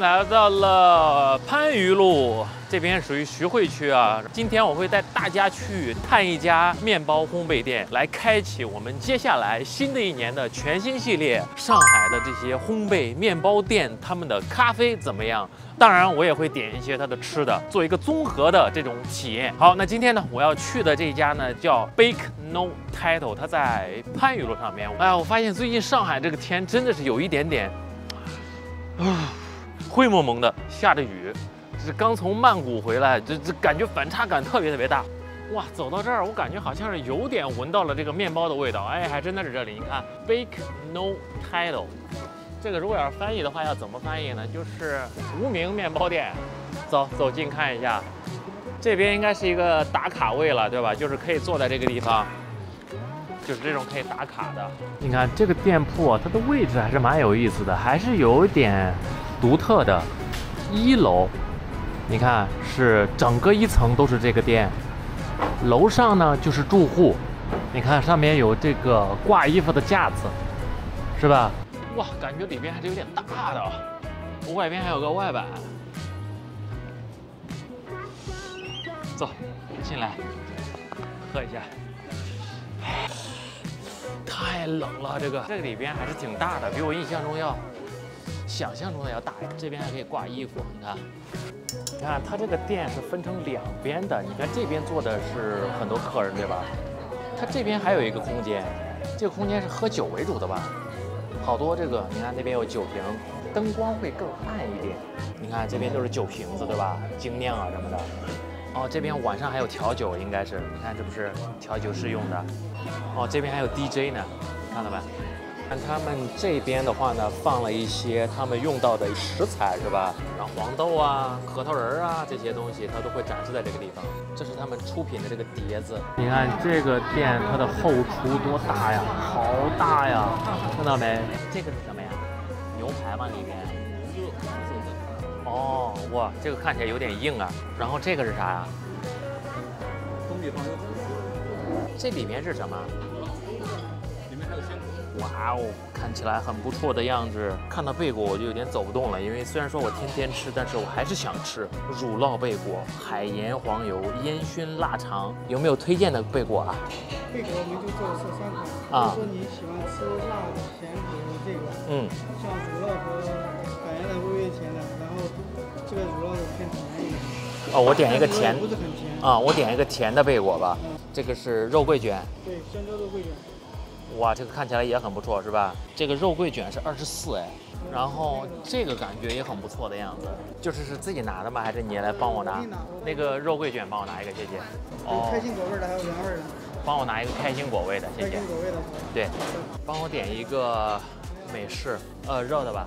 来到了番禺路，这边属于徐汇区啊。今天我会带大家去探一家面包烘焙店，来开启我们接下来新的一年的全新系列。上海的这些烘焙面包店，他们的咖啡怎么样？当然，我也会点一些它的吃的，做一个综合的这种体验。好，那今天呢，我要去的这家呢叫 Bake No Title，它在番禺路上面。哎呀，我发现最近上海这个天真的是有一点点。啊，灰蒙蒙的，下着雨，这刚从曼谷回来，这这感觉反差感特别特别大。哇，走到这儿，我感觉好像是有点闻到了这个面包的味道。哎，还真的是这里，你看，Bake No Title，这个如果要是翻译的话，要怎么翻译呢？就是无名面包店。走，走近看一下，这边应该是一个打卡位了，对吧？就是可以坐在这个地方。就是这种可以打卡的。你看这个店铺，它的位置还是蛮有意思的，还是有点独特的。一楼，你看是整个一层都是这个店，楼上呢就是住户。你看上面有这个挂衣服的架子，是吧？哇，感觉里边还是有点大的，外边还有个外板。走，进来喝一下。太冷了，这个这个里边还是挺大的，比我印象中要想象中的要大。这边还可以挂衣服，你看，你看它这个店是分成两边的。你看这边坐的是很多客人，对吧？它这边还有一个空间，这个空间是喝酒为主的吧？好多这个，你看那边有酒瓶，灯光会更暗一点。你看这边都是酒瓶子，对吧？精酿啊什么的。哦，这边晚上还有调酒，应该是，你看这不是调酒室用的。哦，这边还有 DJ 呢，看到没？看他们这边的话呢，放了一些他们用到的食材，是吧？然后黄豆啊、核桃仁啊这些东西，它都会展示在这个地方。这是他们出品的这个碟子。你看这个店，它的后厨多大呀？好大呀！看到没？这个是什么呀？牛排吗？里边？哦，哇，这个看起来有点硬啊。然后这个是啥呀？东北方油。这里面是什么？哇哦，看起来很不错的样子。看到贝果我就有点走不动了，因为虽然说我天天吃，但是我还是想吃乳酪贝果、海盐黄油、烟熏腊肠。有没有推荐的贝果啊？贝果我们就做了这三款。啊。如果你喜欢吃辣的、咸的，这个。嗯。像乳酪和海盐的微微甜的，然后这个乳酪的偏甜一点。哦，我点一个甜。不是很甜。啊，我点一个甜的贝果吧。这个是肉桂卷，对，香蕉肉桂卷。哇，这个看起来也很不错，是吧？这个肉桂卷是二十四哎，然后这个感觉也很不错的样子。就是是自己拿的吗？还是你来帮我拿？那个肉桂卷帮我拿一个，谢谢。哦。开心果味的还有原味的。帮我拿一个开心果味的，谢谢。开心果味的。对，帮我点一个美式，呃，热的吧。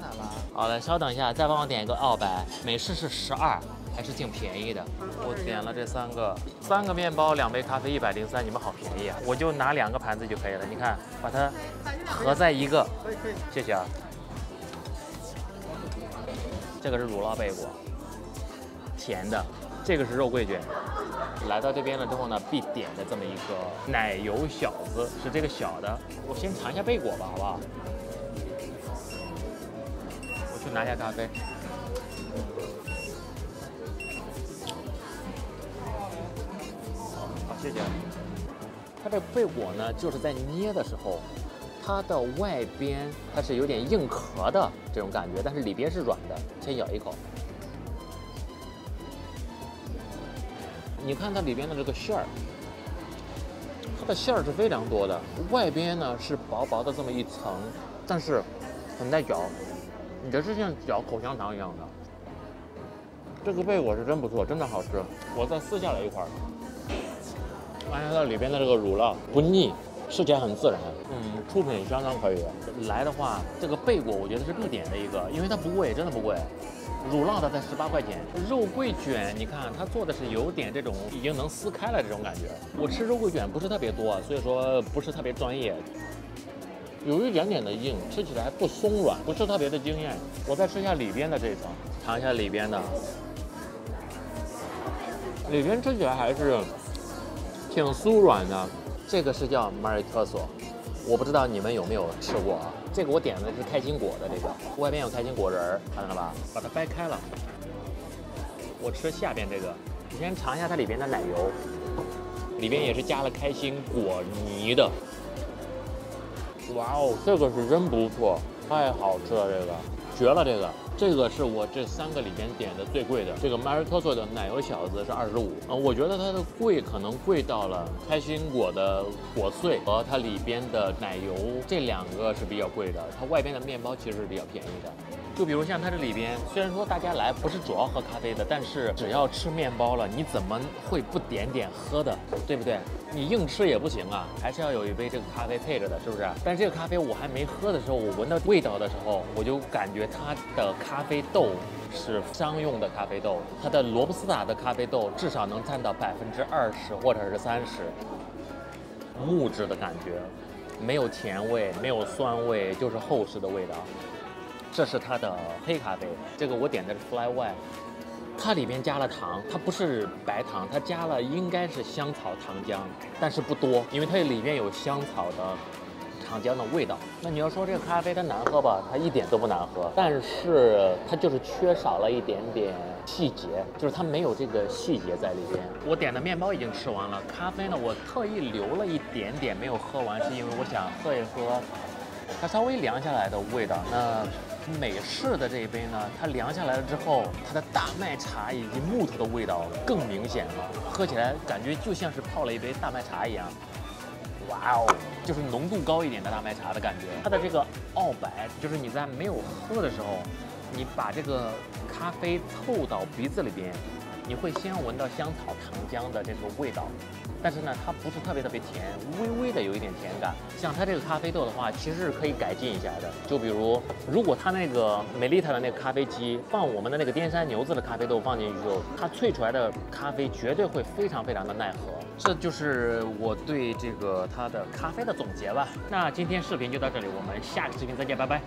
好的，稍等一下，再帮我点一个澳白，美式是十二。还是挺便宜的，我点了这三个，三个面包，两杯咖啡，一百零三，你们好便宜啊！我就拿两个盘子就可以了，你看，把它合在一个，谢谢啊。这个是乳酪贝果，甜的，这个是肉桂卷。来到这边了之后呢，必点的这么一个奶油小子，是这个小的。我先尝一下贝果吧，好不好？我去拿一下咖啡。好谢谢。它这贝果呢，就是在捏的时候，它的外边它是有点硬壳的这种感觉，但是里边是软的。先咬一口，你看它里边的这个馅儿，它的馅儿是非常多的，外边呢是薄薄的这么一层，但是很耐嚼，你这是像嚼口香糖一样的。这个贝果是真不错，真的好吃。我再撕下来一块儿。发现它里边的这个乳酪不腻，吃起来很自然。嗯，出品相当可以。来的话，这个贝果我觉得是必点的一个，因为它不贵，真的不贵。乳酪的才十八块钱。肉桂卷，你看它做的是有点这种已经能撕开了这种感觉。我吃肉桂卷不是特别多，所以说不是特别专业。有一点点的硬，吃起来不松软，不是特别的惊艳。我再吃一下里边的这层，尝一下里边的，里边吃起来还是。挺酥软的，这个是叫 Maritoso，我不知道你们有没有吃过啊？这个我点的是开心果的这个，外边有开心果仁儿，看到了吧？把它掰开了。我吃下边这个，你先尝一下它里边的奶油，里边也是加了开心果泥的。哇哦，这个是真不错，太好吃了，这个绝了，这个。这个是我这三个里边点的最贵的，这个 Maritoso 的奶油小子是二十五，啊，我觉得它的贵可能贵到了开心果的果碎和它里边的奶油这两个是比较贵的，它外边的面包其实是比较便宜的。就比如像它这里边，虽然说大家来不是主要喝咖啡的，但是只要吃面包了，你怎么会不点点喝的，对不对？你硬吃也不行啊，还是要有一杯这个咖啡配着的，是不是？但这个咖啡我还没喝的时候，我闻到味道的时候，我就感觉它的咖啡豆是商用的咖啡豆，它的罗布斯塔的咖啡豆至少能占到百分之二十或者是三十，木质的感觉，没有甜味，没有酸味，就是厚实的味道。这是它的黑咖啡，这个我点的是 Fly White，它里边加了糖，它不是白糖，它加了应该是香草糖浆，但是不多，因为它里面有香草的糖浆的味道。那你要说这个咖啡它难喝吧，它一点都不难喝，但是它就是缺少了一点点细节，就是它没有这个细节在里边。我点的面包已经吃完了，咖啡呢我特意留了一点点没有喝完，是因为我想喝一喝它稍微凉下来的味道。那美式的这一杯呢，它凉下来了之后，它的大麦茶以及木头的味道更明显了，喝起来感觉就像是泡了一杯大麦茶一样。哇哦，就是浓度高一点的大麦茶的感觉。它的这个澳白，就是你在没有喝的时候，你把这个咖啡凑到鼻子里边，你会先闻到香草糖浆的这个味道。但是呢，它不是特别特别甜，微微的有一点甜感。像它这个咖啡豆的话，其实是可以改进一下的。就比如，如果它那个美丽塔的那个咖啡机放我们的那个滇山牛子的咖啡豆放进去之后，它萃出来的咖啡绝对会非常非常的耐喝。这就是我对这个它的咖啡的总结吧。那今天视频就到这里，我们下个视频再见，拜拜。